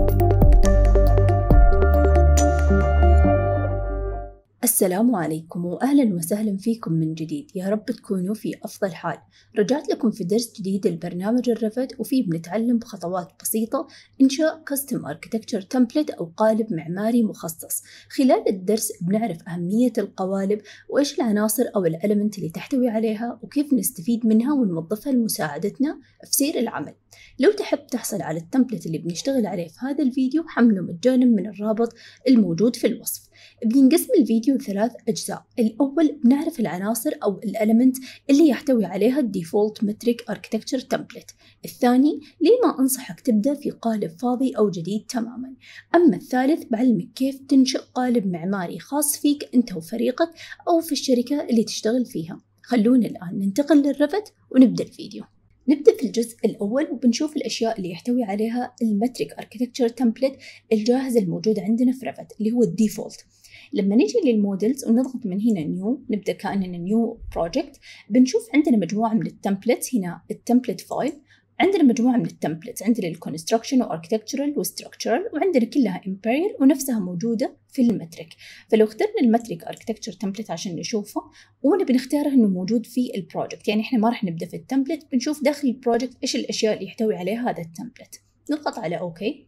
Thank you السلام عليكم وأهلا وسهلا فيكم من جديد. يا رب تكونوا في أفضل حال. رجعت لكم في درس جديد لبرنامج الرفد وفيه بنتعلم بخطوات بسيطة إنشاء كاستم اركتكتشر تمبلت أو قالب معماري مخصص. خلال الدرس بنعرف أهمية القوالب وإيش العناصر أو الألمنت اللي تحتوي عليها وكيف نستفيد منها ونوظفها لمساعدتنا في سير العمل. لو تحب تحصل على ال template اللي بنشتغل عليه في هذا الفيديو حمله مجانا من الرابط الموجود في الوصف. بينقسم الفيديو لثلاث أجزاء. الأول بنعرف العناصر أو ال elements اللي يحتوي عليها ال default metric architecture template الثاني ليه ما أنصحك تبدأ في قالب فاضي أو جديد تماما؟ أما الثالث بعلمك كيف تنشئ قالب معماري خاص فيك أنت وفريقك أو في الشركة اللي تشتغل فيها. خلونا الآن ننتقل لل Revit ونبدأ الفيديو. نبدأ في الجزء الأول وبنشوف الأشياء اللي يحتوي عليها ال metric architecture template الجاهز الموجود عندنا في Revit اللي هو ال default. لما نجي لل models ونضغط من هنا new نبدأ كأننا new project بنشوف عندنا مجموعة من ال templates هنا ال template file عندنا مجموعة من ال templates عندنا ال construction و architectural و structural وعندنا كلها imperial ونفسها موجودة في ال metric. فلو اخترنا ال metric architecture template عشان نشوفه ونبي نختاره إنه موجود في ال project يعني إحنا ما راح نبدأ في ال template بنشوف داخل ال project إيش الأشياء اللي يحتوي عليها هذا ال template نضغط على okay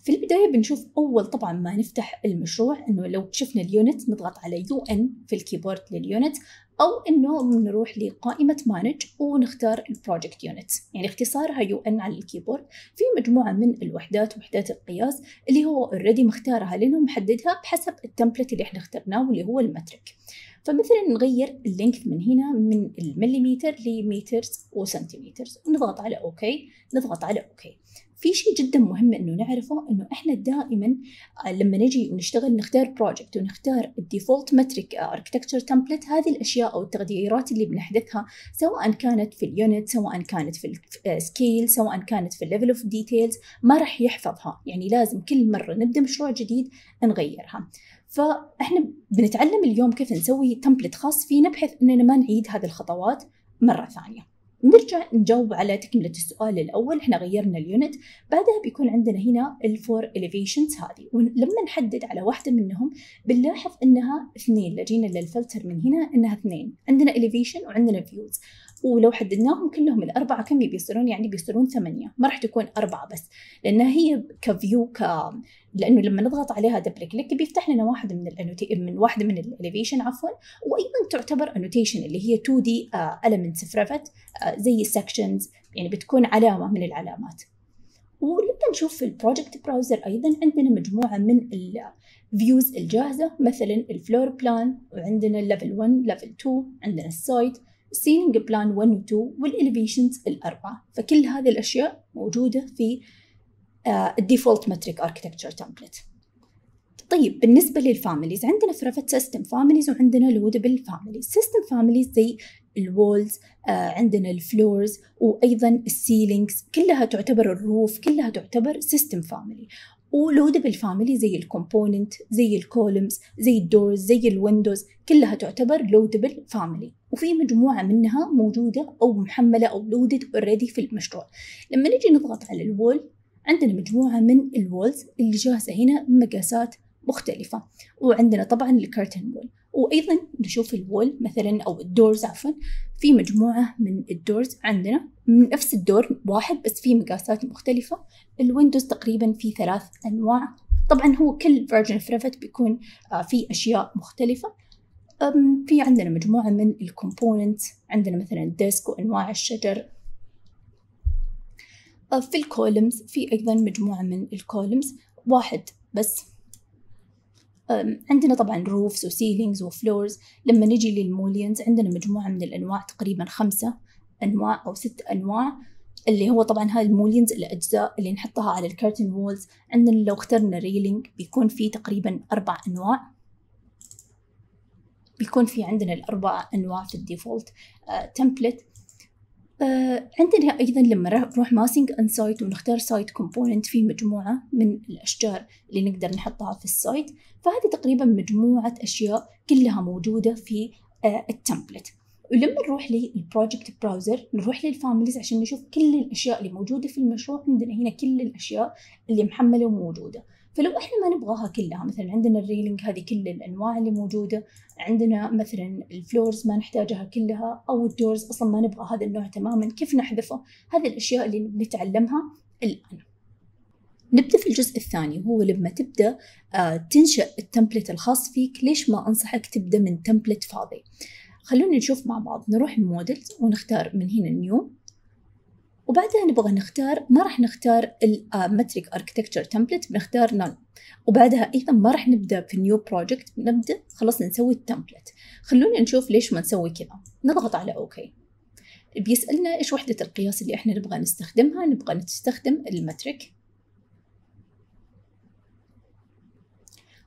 في البداية بنشوف أول طبعا ما نفتح المشروع إنه لو شفنا ال unit نضغط على UN في ال keyboard لل unit أو إنه نروح لقائمة manage ونختار ال project unit يعني اختصارها UN على ال keyboard. في مجموعة من الوحدات وحدات القياس اللي هو already مختارها لأنه محددها بحسب ال template اللي إحنا اخترناه واللي هو ال metric فمثلا نغير ال length من هنا من المليمتر ل meters و centimeters. ونضغط على okay نضغط على okay. في شيء جدا مهم إنه نعرفه إنه إحنا دائما لما نجي ونشتغل نختار project ونختار ال default metric architecture template هذه الأشياء أو التغييرات اللي بنحدثها سواء كانت في ال unit سواء كانت في ال scale سواء كانت في ال level of details ما راح يحفظها. يعني لازم كل مرة نبدأ مشروع جديد نغيرها. فإحنا بنتعلم اليوم كيف نسوي template خاص فينا بحيث إننا ما نعيد هذه الخطوات مرة ثانية. نرجع نجاوب على تكملة السؤال الأول. إحنا غيرنا ال unit. بعدها بيكون عندنا هنا ال four elevations هذه. ولما نحدد على واحدة منهم بنلاحظ إنها اثنين. لجينا للفلتر من هنا إنها اثنين. عندنا elevation وعندنا views. ولو حددناهم كلهم الأربعة كم بيصيرون؟ يعني بيصيرون ثمانية. ما راح تكون أربعة بس لأنها هي ك view ك لأنه لما نضغط عليها double click بيفتح لنا واحد من ال annota من واحدة من ال elevation عفوا. وأيضا تعتبر annotation اللي هي 2D elements في Revit زي ال sections يعني بتكون علامة من العلامات. ولما نشوف في ال project browser أيضا عندنا مجموعة من ال views الجاهزة مثلا ال floor plan وعندنا level 1 level 2 عندنا ال site ال ceiling plan 1 و 2 وال elevations الأربعة فكل هذه الأشياء موجودة في ال default metric architecture template طيب بالنسبة لل families عندنا Revit system families وعندنا loadable families system families زي ال walls آه عندنا ال floors وأيضا ال ceilings كلها تعتبر ال roof كلها تعتبر system family و loadable family زي ال component زي ال columns زي ال doors زي ال windows كلها تعتبر loadable family وفي مجموعة منها موجودة أو محملة أو loaded already في المشروع. لما نجي نضغط على ال wall عندنا مجموعة من ال walls اللي جاهزة هنا بمقاسات مختلفة. وعندنا طبعا ال curtain wall وأيضا نشوف ال wall مثلا أو ال doors عفوا في مجموعة من ال doors عندنا. من نفس ال door واحد بس في مقاسات مختلفة. ال windows تقريبا في ثلاث أنواع. طبعا هو كل version في Revit بيكون في أشياء مختلفة. في عندنا مجموعة من ال component عندنا مثلا ال desk وأنواع الشجر. في ال columns في أيضا مجموعة من ال columns واحد بس. عندنا طبعا roofs و ceilings و floors لما نجي لل mullions عندنا مجموعة من الأنواع تقريبا خمسة أنواع أو ست أنواع اللي هو طبعا هاي ال mullions الأجزاء اللي نحطها على ال curtain walls عندنا لو اخترنا railing بيكون في تقريبا أربع أنواع. بيكون في عندنا الأربع أنواع في ال default template آه عندنا أيضا لما نروح massing and site ونختار site component في مجموعة من الأشجار اللي نقدر نحطها في ال site. فهذه تقريبا مجموعة أشياء كلها موجودة في آه ال template. ولما نروح لل project browser نروح لل families عشان نشوف كل الأشياء اللي موجودة في المشروع عندنا هنا كل الأشياء اللي محملة وموجودة. فلو إحنا ما نبغاها كلها مثلا عندنا ال railing هذه كل الأنواع اللي موجودة عندنا مثلا ال floors ما نحتاجها كلها أو ال doors أصلا ما نبغى هذا النوع تماما كيف نحذفه؟ هذه الأشياء اللي نتعلمها الآن. نبدأ في الجزء الثاني وهو لما تبدأ آه، تنشأ ال template الخاص فيك ليش ما أنصحك تبدأ من template فاضي؟ خلونا نشوف مع بعض نروح ال models ونختار من هنا new وبعدها نبغى نختار ما راح نختار ال metric architecture template بنختار none وبعدها أيضا ما راح نبدأ في new project نبدأ خلاص نسوي ال template خلونا نشوف ليش ما نسوي كذا. نضغط على okay بيسألنا إيش وحدة القياس اللي إحنا نبغى نستخدمها؟ نبغى نستخدم ال metric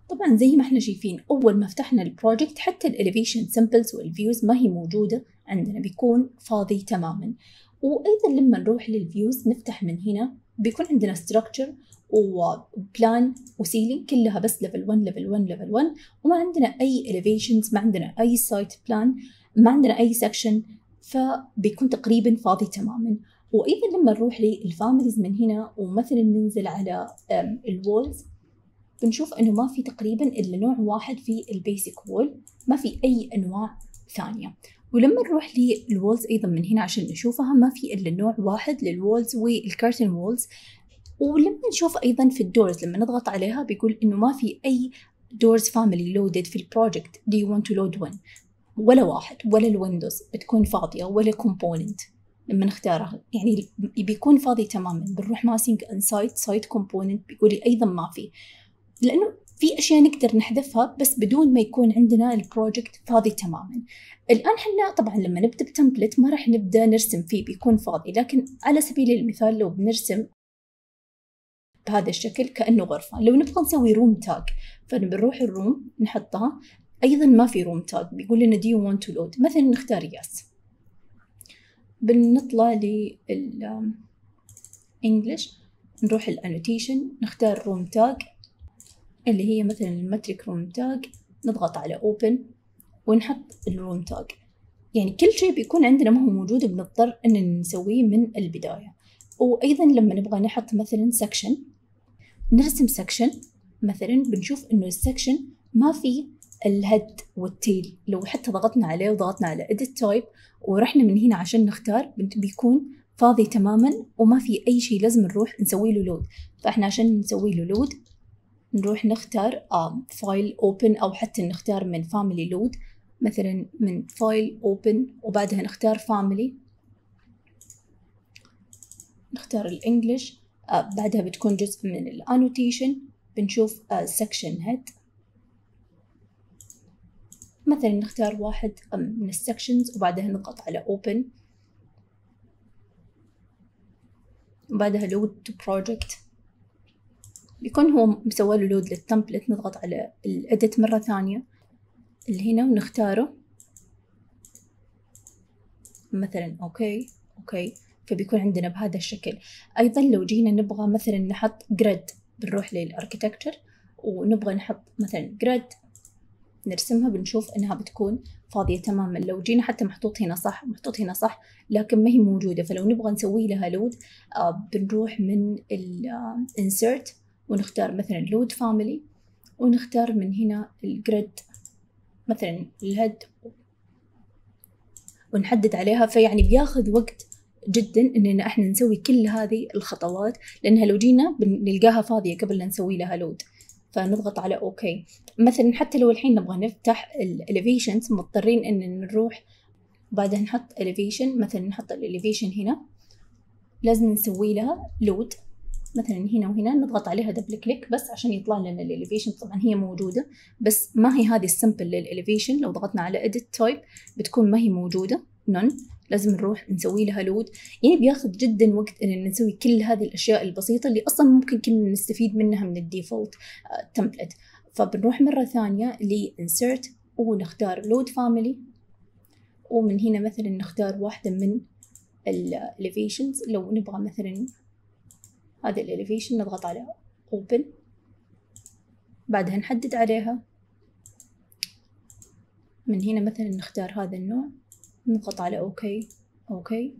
طبعا زي ما إحنا شايفين أول ما فتحنا ال project حتى ال elevation symbols وال views ما هي موجودة عندنا بيكون فاضي تماما. وأيضا لما نروح لل views نفتح من هنا بيكون عندنا structure و plan و ceiling كلها بس level 1 level 1 level 1 وما عندنا أي elevations ما عندنا أي site plan ما عندنا أي section فبيكون تقريبا فاضي تماما. وأيضا لما نروح لل families من هنا ومثلا ننزل على ال walls بنشوف إنه ما في تقريبا إلا نوع واحد في ال basic wall ما في أي أنواع ثانية. ولما نروح لل walls أيضا من هنا عشان نشوفها ما في إلا نوع واحد لل walls وال curtain walls ولما نشوف أيضا في ال doors لما نضغط عليها بيقول إنه ما في أي doors family loaded في ال project you want to load one? ولا واحد ولا ال windows بتكون فاضية ولا component لما نختارها. يعني بيكون فاضي تماما. بنروح massing and site site component بيقول لي أيضا ما في. لأنه في أشياء نقدر نحذفها بس بدون ما يكون عندنا ال project فاضي تماما. الآن إحنا طبعا لما نبدأ ب template ما راح نبدأ نرسم فيه بيكون فاضي. لكن على سبيل المثال لو بنرسم بهذا الشكل كأنه غرفة. لو نبغى نسوي room tag فبنروح ال room نحطها. أيضا ما في room tag بيقول لنا do you want to load مثلا نختار yes بنطلع لل English نروح ال annotation نختار room tag اللي هي مثلا ال metric room tag نضغط على open ونحط ال room tag يعني كل شيء بيكون عندنا ما هو موجود بنضطر إن نسويه من البداية. وأيضا لما نبغى نحط مثلا section نرسم section مثلا بنشوف إنه ال section ما في ال head وال tail لو حتى ضغطنا عليه وضغطنا على edit type ورحنا من هنا عشان نختار بيكون فاضي تماما وما في أي شيء لازم نروح نسوي له load فإحنا عشان نسوي له load نروح نختار file open أو حتى نختار من family load مثلا من file open وبعدها نختار family نختار ال English. uh, بعدها بتكون جزء من ال annotation بنشوف section uh, head مثلا نختار واحد من ال sections وبعدها نضغط على open. وبعدها load to project. بيكون هو مسوي له load لل template نضغط على ال edit مرة ثانية اللي هنا ونختاره. مثلا okay okay فبيكون عندنا بهذا الشكل. أيضا لو جينا نبغى مثلا نحط grid بنروح لل architecture ونبغى نحط مثلا grid نرسمها بنشوف إنها بتكون فاضية تماما. لو جينا حتى محطوط هنا صح محطوط هنا صح لكن ما هي موجودة. فلو نبغى نسوي لها load آه بنروح من ال آه، ونختار مثلا load family ونختار من هنا ال grid مثلا ال head ونحدد عليها. فيعني بياخذ وقت جدا إننا إحنا نسوي كل هذه الخطوات لأنها لو جينا بنلقاها فاضية قبل لا نسوي لها load فنضغط على okay مثلا حتى لو الحين نبغى نفتح ال elevations مضطرين إن نروح بعدها نحط elevation مثلا نحط ال elevation هنا. لازم نسوي لها load مثلا هنا وهنا نضغط عليها double click بس عشان يطلع لنا ال elevation طبعا هي موجودة بس ما هي هذه ال symbol لل elevation لو ضغطنا على edit type بتكون ما هي موجودة none. لازم نروح نسوي لها load يعني بياخذ جدا وقت إن نسوي كل هذه الأشياء البسيطة اللي أصلا ممكن كنا نستفيد منها من ال default template آه، فبنروح مرة ثانية ل insert ونختار load family. ومن هنا مثلا نختار واحدة من ال elevations لو نبغى مثلا هذا ال elevation نضغط على open. بعدها نحدد عليها. من هنا مثلا نختار هذا النوع. نضغط على okay okay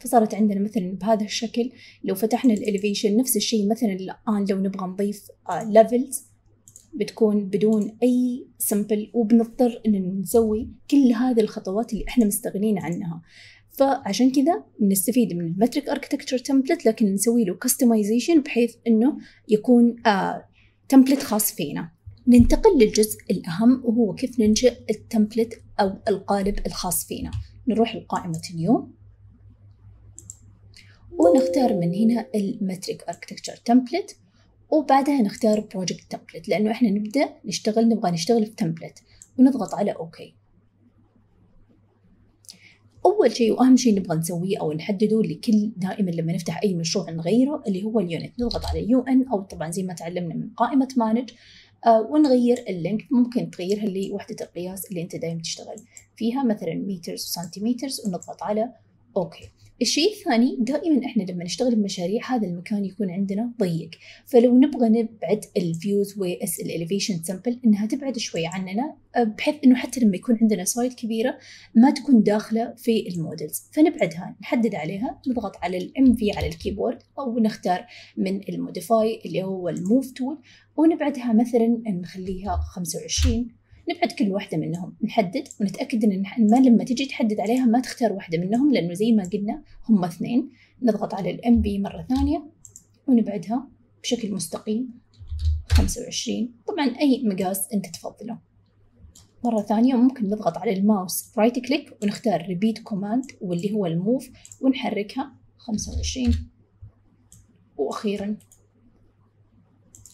فصارت عندنا مثلا بهذا الشكل. لو فتحنا ال elevation نفس الشيء مثلا الآن لو نبغى نضيف levels بتكون بدون أي symbol وبنضطر إن نسوي كل هذه الخطوات اللي إحنا مستغنين عنها. فعشان كذا نستفيد من ال metric architecture template لكن نسوي له customization بحيث إنه يكون template خاص فينا. ننتقل للجزء الأهم وهو كيف ننشئ ال template أو القالب الخاص فينا. نروح لقائمة اليوم. ونختار من هنا ال metric architecture template وبعدها نختار project template لأنه إحنا نبدأ نشتغل نبغى نشتغل في template ونضغط على okay أول شيء وأهم شيء نبغى نسويه أو نحدده لكل دائما لما نفتح أي مشروع نغيره اللي هو ال unit. نضغط على UN أو طبعا زي ما تعلمنا من قائمة manage آه ونغير ال length. ممكن تغيرها لوحدة القياس اللي أنت دائما تشتغل فيها مثلا meters و centimeters ونضغط على okay. الشيء الثاني دائما إحنا لما نشتغل بمشاريع هذا المكان يكون عندنا ضيق. فلو نبغى نبعد ال views واس ال elevation symbol إنها تبعد شوي عننا آه، بحيث إنه حتى لما يكون عندنا site كبيرة ما تكون داخلة في ال models فنبعدها نحدد عليها نضغط على ال MV على ال keyboard أو نختار من ال modify اللي هو ال move tool ونبعدها مثلا نخليها 25 نبعد كل واحدة منهم نحدد ونتأكد إن ما لما تجي تحدد عليها ما تختار واحدة منهم لأنه زي ما قلنا هم اثنين. نضغط على ال MV مرة ثانية ونبعدها بشكل مستقيم 25 طبعا أي مقاس أنت تفضله. مرة ثانية ممكن نضغط على ال mouse right click ونختار repeat command واللي هو ال move ونحركها 25 وأخيرا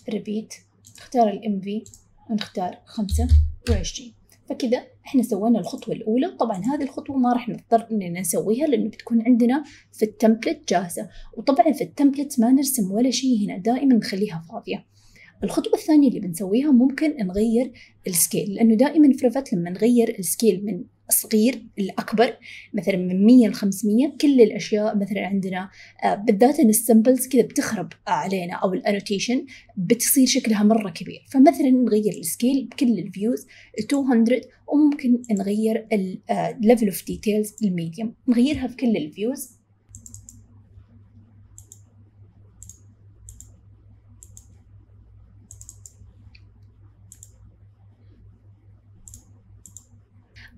repeat نختار ال MV ونختار خمسة. وعشرين. فكذا إحنا سوينا الخطوة الأولى. طبعا هذه الخطوة ما راح نضطر إننا نسويها لأنه بتكون عندنا في ال template جاهزة. وطبعا في ال template ما نرسم ولا شيء هنا دائما نخليها فاضية. الخطوة الثانية اللي بنسويها ممكن نغير ال scale لأنه دائما في Revit لما نغير ال scale من الصغير للأكبر مثلا من 100 ل 500 كل الأشياء مثلا عندنا آه، بالذات إن ال symbols كذا بتخرب علينا أو ال annotation بتصير شكلها مرة كبير. فمثلا نغير ال scale بكل ال views 200 وممكن نغير ال level of details ال medium نغيرها في كل ال views.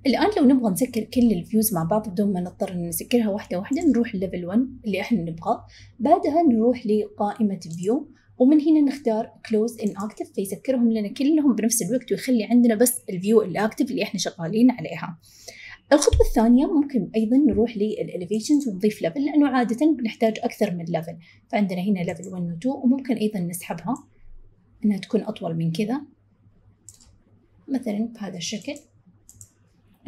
الآن لو نبغى نسكر كل ال views مع بعض بدون ما نضطر إن نسكرها واحدة واحدة نروح level 1 اللي إحنا نبغاه. بعدها نروح لقائمة view ومن هنا نختار close inactive فيسكرهم لنا كلهم بنفس الوقت ويخلي عندنا بس ال view ال active اللي إحنا شغالين عليها. الخطوة الثانية ممكن أيضا نروح لل elevations ونضيف level لأنه عادة بنحتاج أكثر من level فعندنا هنا level 1 و 2 وممكن أيضا نسحبها إنها تكون أطول من كذا. مثلا بهذا الشكل.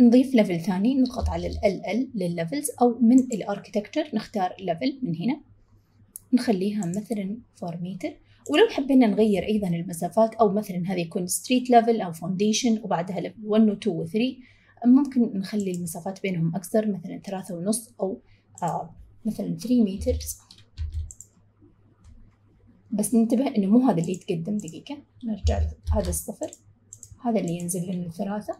نضيف level ثاني نضغط على ال L لل levels أو من ال architecture نختار level من هنا. نخليها مثلا 4 متر ولو حبينا نغير أيضا المسافات أو مثلا هذه يكون street level أو foundation وبعدها level 1 و 2 و 3 ممكن نخلي المسافات بينهم أكثر مثلا ثلاثة ونص أو آه مثلا 3 متر بس ننتبه إنه مو هذا اللي يتقدم دقيقة. نرجع هذا الصفر. هذا اللي ينزل لنا ثلاثة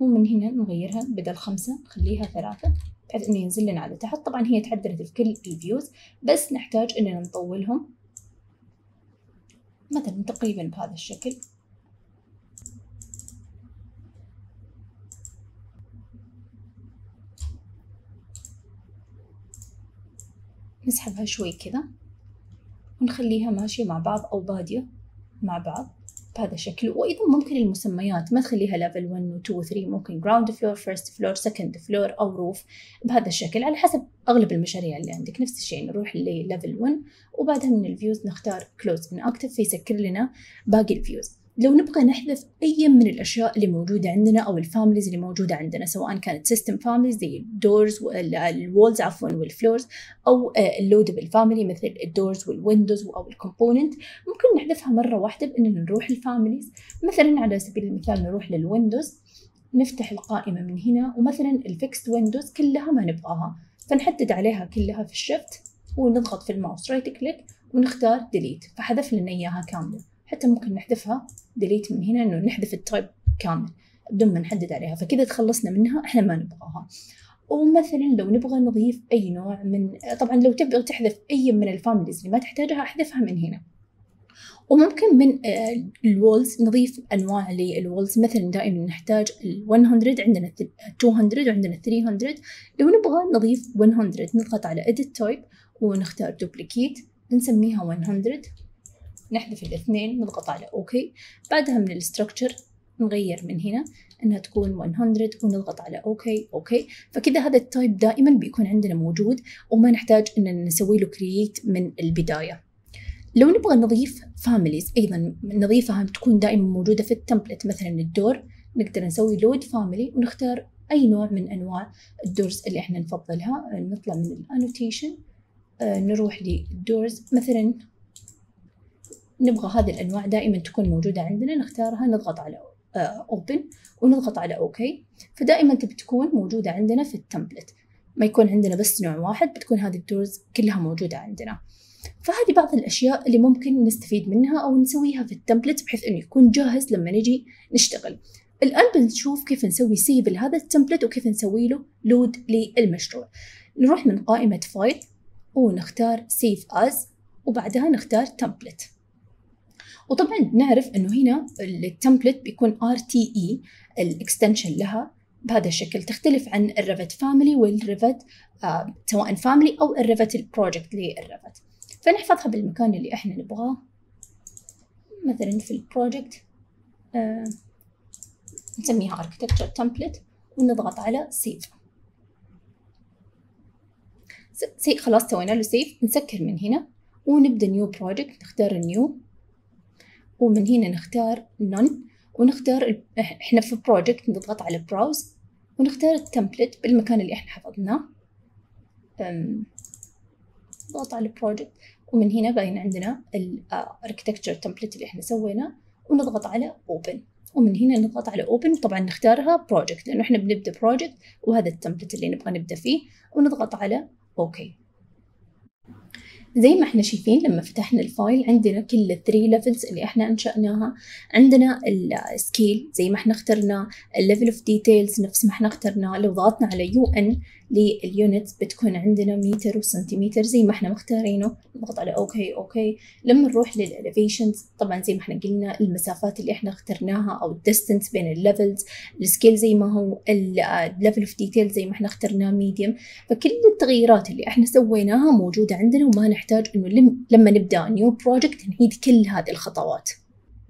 ومن هنا نغيرها بدل خمسة نخليها ثلاثة بحيث إنه ينزل لنا على تحت. طبعا هي تعدلت في كل الفيوز بس نحتاج إننا نطولهم. مثلا تقريبا بهذا الشكل. نسحبها شوي كذا ونخليها ماشية مع بعض أو بادية مع بعض. بهذا الشكل. وأيضا ممكن المسميات ما تخليها level 1 و 2 و 3 ممكن ground floor first floor second floor أو roof بهذا الشكل على حسب أغلب المشاريع اللي عندك. نفس الشيء نروح ل level 1 وبعدها من ال views نختار close inactive فيسكر لنا باقي ال views لو نبغى نحذف أي من الأشياء اللي موجودة عندنا أو ال families اللي موجودة عندنا سواء كانت system families زي ال doors ال walls عفوا وال floors أو ال loadable family مثل ال doors وال windows أو ال component ممكن نحذفها مرة واحدة بأننا نروح ال families مثلا على سبيل المثال نروح لل windows نفتح القائمة من هنا ومثلا ال fixed windows كلها ما نبغاها. فنحدد عليها كلها في ال shift ونضغط في الماوس right click ونختار delete فحذف لنا إياها كاملة. حتى ممكن نحذفها delete من هنا إنه نحذف ال type كامل بدون ما نحدد عليها. فكذا تخلصنا منها إحنا ما نبغاها. ومثلا لو نبغى نضيف أي نوع من طبعا لو تبغى تحذف أي من ال families اللي ما تحتاجها أحذفها من هنا. وممكن من آه، ال walls نضيف أنواع لل walls مثلا دائما نحتاج ال 100 عندنا 200 وعندنا 300 لو نبغى نضيف 100 نضغط على edit type ونختار duplicate نسميها 100 نحذف الاثنين نضغط على okay بعدها من ال structure نغير من هنا إنها تكون 100 ونضغط على okay okay فكذا هذا ال type دائما بيكون عندنا موجود وما نحتاج إن نسوي له create من البداية. لو نبغى نضيف families أيضا نضيفها تكون دائما موجودة في ال template مثلا ال door نقدر نسوي load family ونختار أي نوع من أنواع ال doors اللي إحنا نفضلها. نطلع من ال annotation آه، نروح لل doors مثلا نبغى هذه الأنواع دائما تكون موجودة عندنا نختارها نضغط على open آه، ونضغط على okay فدائما تكون موجودة عندنا في ال template ما يكون عندنا بس نوع واحد بتكون هذه ال doors كلها موجودة عندنا. فهذه بعض الأشياء اللي ممكن نستفيد منها أو نسويها في ال template بحيث إنه يكون جاهز لما نجي نشتغل. الآن بنشوف كيف نسوي save لهذا ال template وكيف نسوي له load للمشروع. نروح من قائمة file ونختار save as وبعدها نختار template وطبعا نعرف إنه هنا ال template بيكون RTE ال extension لها بهذا الشكل تختلف عن الريفت family والريفت آه سواء family أو الريفت ال project للريفت فنحفظها بالمكان اللي إحنا نبغاه. مثلا في ال project آه نسميها architecture template ونضغط على save. خلاص سوينا له save نسكر من هنا ونبدأ new project نختار new ومن هنا نختار none ونختار إحنا في project نضغط على browse ونختار ال template بالمكان اللي إحنا حفظناه. نضغط على ال project ومن هنا باين عندنا ال architecture template اللي إحنا سويناه ونضغط على open. ومن هنا نضغط على open وطبعا نختارها project لأنه إحنا بنبدأ project وهذا ال template اللي نبغى نبدأ فيه ونضغط على okay زي ما إحنا شايفين لما فتحنا ال file عندنا كل ال three levels اللي إحنا أنشأناها عندنا ال scale زي ما إحنا اخترنا ال level of details نفس ما إحنا اخترنا لو ضغطنا على UN لل unit بتكون عندنا متر وسنتيمتر زي ما إحنا مختارينه نضغط على okay okay لما نروح لل elevations طبعا زي ما إحنا قلنا المسافات اللي إحنا اخترناها أو ال distance بين ال levels ال scale زي ما هو ال level of detail زي ما إحنا اخترناه medium فكل التغييرات اللي إحنا سويناها موجودة عندنا وما نحتاج إنه لما نبدأ new project نعيد كل هذه الخطوات.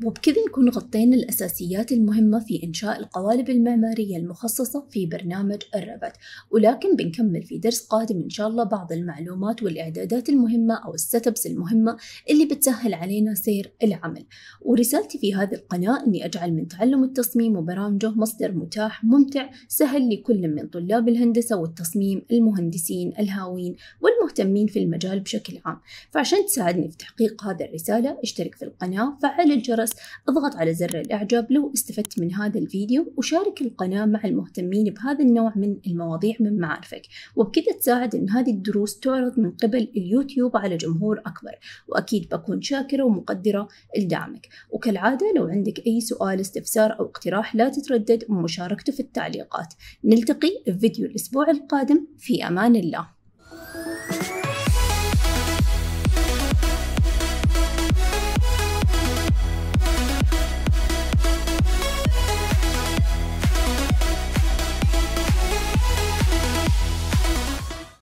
وبكذا نكون غطينا الأساسيات المهمة في إنشاء القوالب المعمارية المخصصة في برنامج الريفت ولكن بنكمل في درس قادم إن شاء الله بعض المعلومات والإعدادات المهمة أو ال steps المهمة اللي بتسهل علينا سير العمل. ورسالتي في هذه القناة أني أجعل من تعلم التصميم وبرامجه مصدر متاح ممتع سهل لكل من طلاب الهندسة والتصميم المهندسين الهاوين والمهتمين في المجال بشكل عام. فعشان تساعدني في تحقيق هذه الرسالة اشترك في القناة فعل الجرس اضغط على زر الإعجاب لو استفدت من هذا الفيديو وشارك القناة مع المهتمين بهذا النوع من المواضيع من معارفك. وبكذا تساعد أن هذه الدروس تعرض من قبل اليوتيوب على جمهور أكبر. وأكيد بكون شاكرة ومقدرة لدعمك. وكالعادة لو عندك أي سؤال استفسار أو اقتراح لا تتردد بمشاركته في التعليقات. نلتقي في فيديو الأسبوع القادم. في أمان الله.